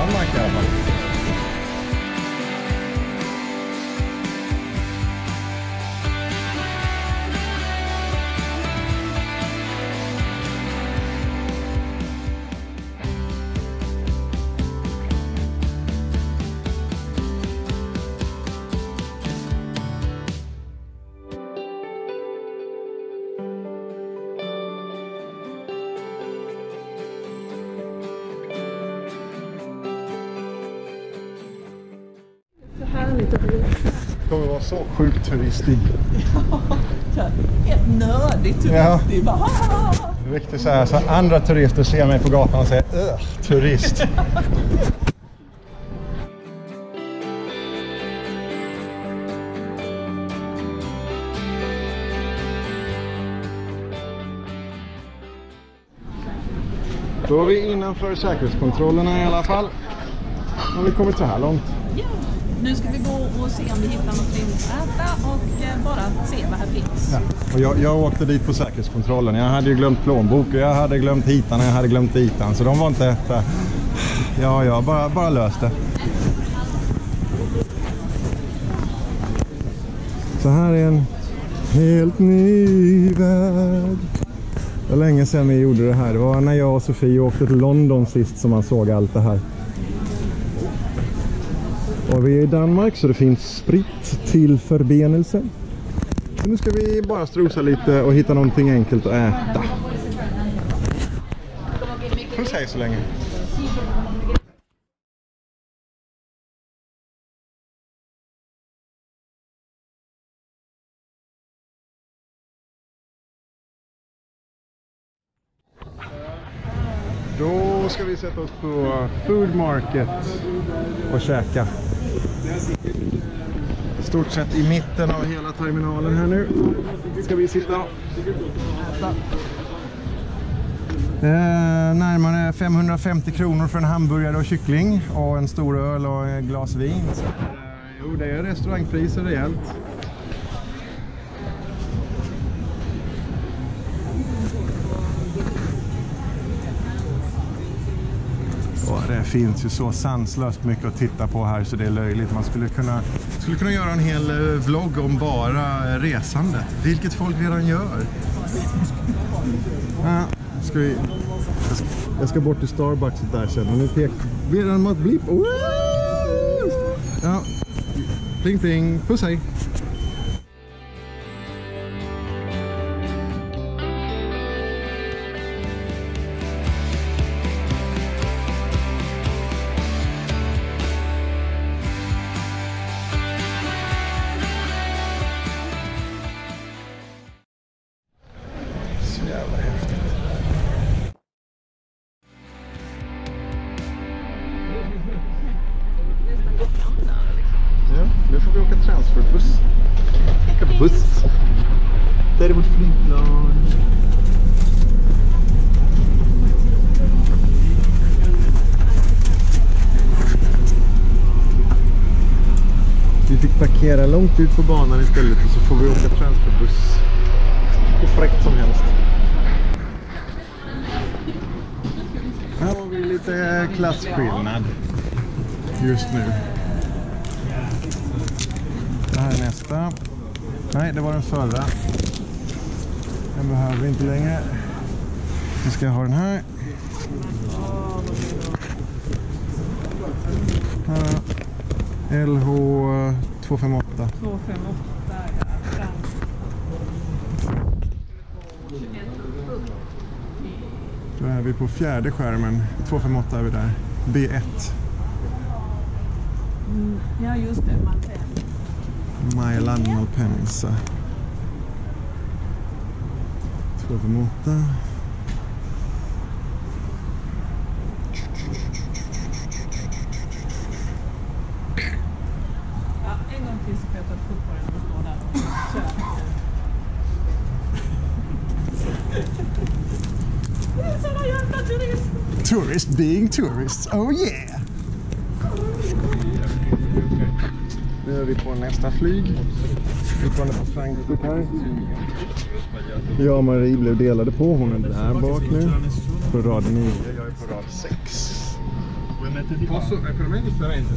till Danmark i alla fall. Så så sjukt turistig. Helt nördigt turistig. Ja. "Ah!" Riktigt så här, så andra turister ser mig på gatan och säger Ugh, turist. Då är vi innanför säkerhetskontrollerna i alla fall. Har vi kommit så här långt. Nu ska vi gå och se om vi hittar något att äta och eh, bara se vad här finns. Ja. Och jag, jag åkte dit på säkerhetskontrollen. Jag hade ju glömt plånbok och jag hade glömt hitan och jag hade glömt hitan. Så de var inte där. Ja, ja, bara, bara löst det. Så här är en helt ny värld. Det var länge sedan vi gjorde det här. Det var när jag och Sofie åkte till London sist som man såg allt det här. Och vi är i Danmark så det finns sprit till förbenelse. Så nu ska vi bara strosa lite och hitta någonting enkelt att äta. Puss hej så länge. Då ska vi sätta oss på Food Market och käka. I stort sett i mitten av hela terminalen här nu. Ska vi sitta och äta. Eh, närmare 550 kronor för en hamburgare och kyckling och en stor öl och ett glas vin. Eh, jo, det är restaurangpriser rejält. Finns ju så sanslöst mycket att titta på här så det är löjligt. Man skulle kunna, skulle kunna göra en hel eh, vlogg om bara resande. resandet, vilket folk redan gör. Ja, ska vi, jag, ska, jag ska bort till Starbucks där sen men nu pekar vi redan mot blipp. Ja, pling pling, puss hej! Parkera långt ut på banan istället och så får vi åka transferbuss. Hur fräckt som helst. Här har vi lite klasskillnad just nu. Det här är nästa. Nej, det var den förra. Den behöver vi inte längre. Nu ska jag ha den här. Här. LH 258. 258, ja. Då är vi på fjärde skärmen. 258 är vi där. B1. Mm, ja, just det. Maltese. Mailand Malpensa. 258. Ja, en gång till så får jag ta ett kort på den och stå där och köra. Det är såna jävla turister! Tourist being tourists, oh yeah! Nu är vi på nästa flyg. Fortfarande på Frankfurt här. Jag och Marie blev delade på. Hon är där bak nu. På rad 9, jag är på rad 6. mettete di Posso, qua? è per me differente.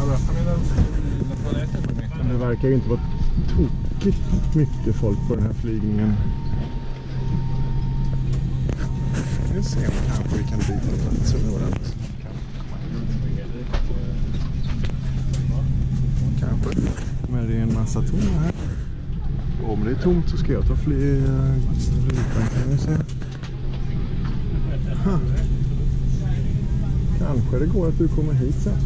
Allora, fammi la, la toaletta per me. Det verkar ju inte vara tokigt mycket folk på den här flygningen. Vi se om kanske vi kan byta plats under. Kanske. Men det är en massa tomma här. Om det är tomt så ska jag ta fler eh, rutan kan vi se. Huh. Kanske det går att du kommer hit sen.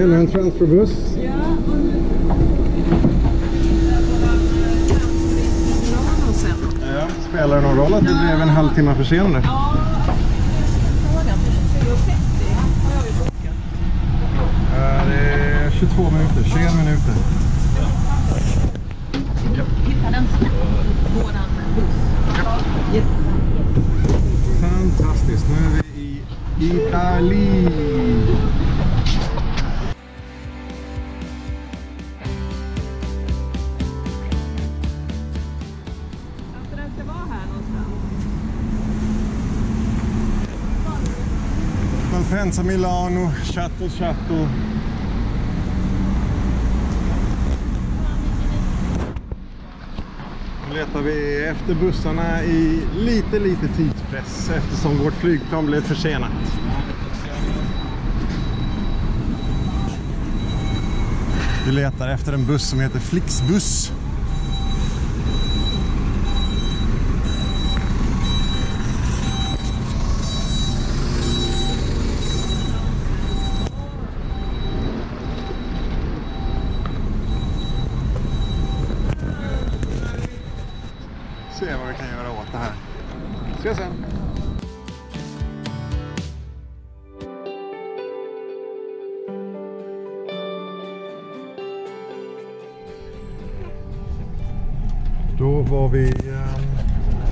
En transferbuss. Ja, och nu... Ja, spelar det någon roll att det blev en halvtimme försenade? Ja, frågan till 24.30 har jag ju bokat. Ja, det är 22 minuter, 21 minuter. Hitta den snabbt, våran buss. Fantastiskt, nu är vi i Italien. Piazza Milano, Chateau, Chateau. Nu letar vi efter bussarna i lite, lite tidspress eftersom vårt flygplan blev försenat. Vi letar efter en buss som heter Flixbuss. Det här. Ses sen! Då var vi... ehm,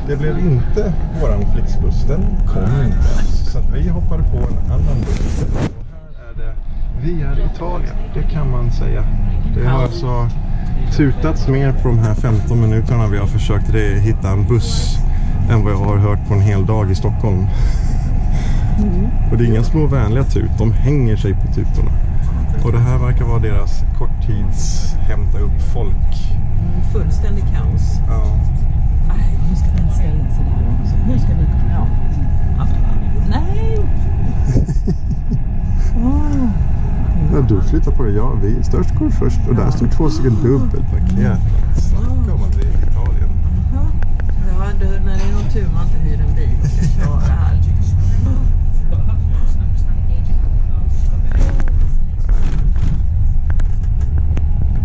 Det blev inte våran Flixbuss. Den kom inte. Så att vi hoppade på en annan buss. Och här är det... Vi är i Italien, det kan man säga. Det har alltså tutats mer på de här 15 minuterna vi har försökt hitta en buss än vad jag har hört på en hel dag i Stockholm. Och det är inga små vänliga tut, de hänger sig på tutorna. Och det här verkar vara deras korttids hämta upp folk. Fullständig kaos. Ja. Nu ska den ställa sig där också. Hur ska vi komma? Ja. Nej! Åh. Ja, du flyttar på dig. Ja, vi störst går först och där står två stycken dubbelparkerat. Snacka om att vi är i Italien. Ja, du, när det är någon tur man inte hyr en bil och ska köra här.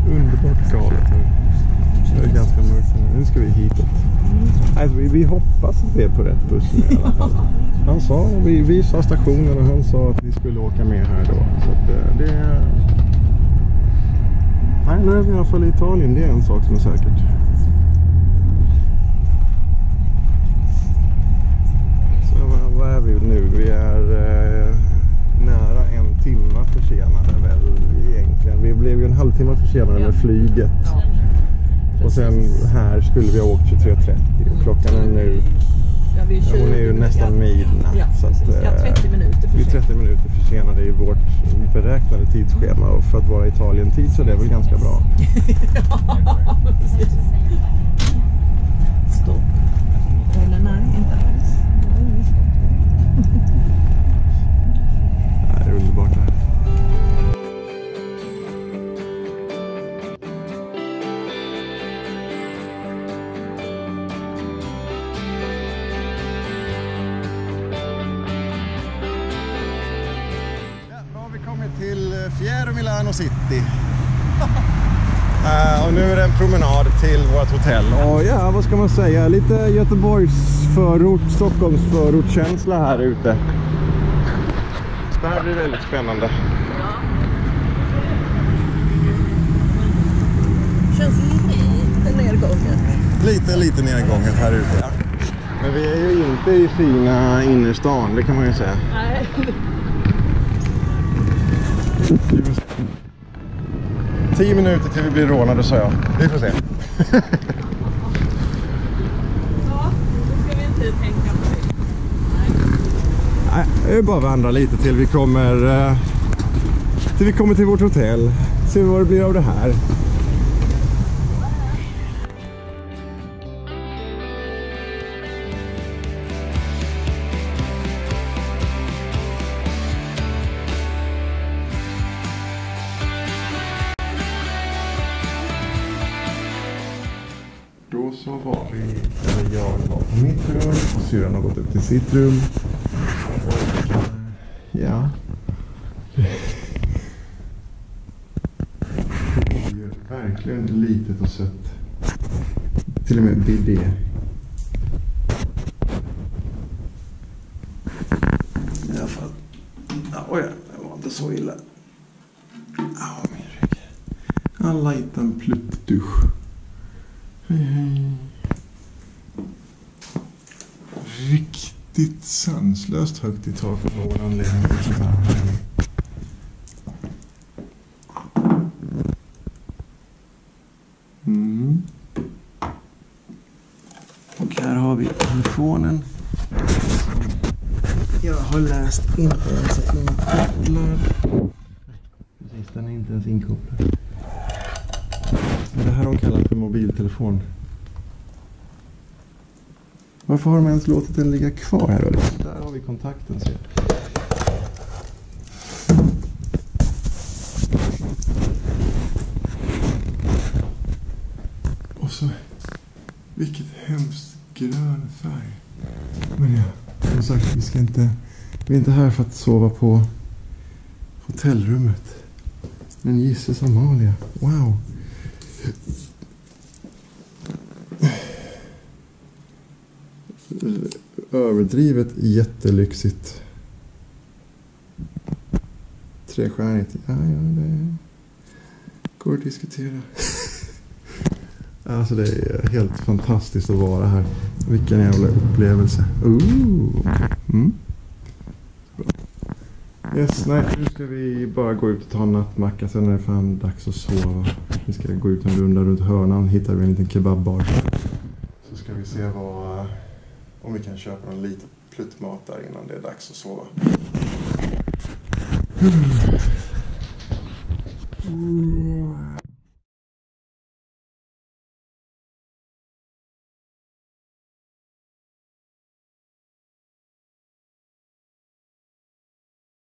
Underbart galet nu. Det är ganska mörkt nu. Nu ska vi hitåt. Alltså, vi, vi hoppas att vi är på rätt buss nu i alla fall. Han sa, vi, vi sa stationen och han sa att vi skulle åka med här då. Så att eh, det... Nej, nu är vi i alla fall i Italien. Det är en sak som är säkert. Så vad, vad är vi nu? Vi är eh, nära en timma försenade väl egentligen. Vi blev ju en halvtimme försenade med flyget. Och sen här skulle vi ha åkt 23.30 och klockan är nu Ja, vi är 20 Hon är ju nästan midnatt. Ja, så att. Ja, 30 eh, minuter för Vi är sent. 30 minuter försenade i vårt beräknade tidsschema och för att vara Italien-tid så är det väl ganska bra. ja, precis. Stopp. Milano City. Eh, och nu är det en promenad till vårt hotell. Och ja, vad ska man säga? Lite Göteborgs förort, Stockholms förortskänsla här ute. Det här blir väldigt spännande. Känns lite nedgånget. Lite, lite nedgånget här ute. Men vi är ju inte i fina innerstan, det kan man ju säga. Nej. Vi får se. Tio minuter till vi blir rånade sa jag. Vi får se. Ja, då ska vi inte tänka på det. Nej, det är bara att vandra lite till vi kommer eh, till vi kommer till vårt hotell. Se vad det blir av det här. Sitt rum. Och, ja. Det är ju verkligen litet och sött. Till och med bidé. I alla fall. Ja, Oj, det var inte så illa. Au, min rygg. En liten pluttdusch. Riktigt sanslöst högt i tak av någon anledning. Mm. Och här har vi telefonen. Jag har läst inte ens inkopplad. Precis, den är inte ens inkopplad. Det här de kallar för mobiltelefon. Varför har de ens låtit den ligga kvar här då? Där har vi kontakten ser jag. Och så, vilket hemskt grön färg. Men ja, som sagt, vi ska inte, vi är inte här för att sova på hotellrummet. Men gisses Amalia, wow. Överdrivet jättelyxigt. Trestjärnigt. Ja, ja, det går att diskutera. Alltså det är helt fantastiskt att vara här. Vilken jävla upplevelse. Ooh. Mm. Bra. Yes, nej, nu ska vi bara gå ut och ta en nattmacka. Sen är det fan dags att sova. Vi ska gå ut en runda runt hörnan. Hittar vi en liten kebabbar. Så ska vi se vad, om vi kan köpa någon liten pluttmat där innan det är dags att sova. Mm.